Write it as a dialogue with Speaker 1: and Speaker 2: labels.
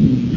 Speaker 1: Mm-hmm.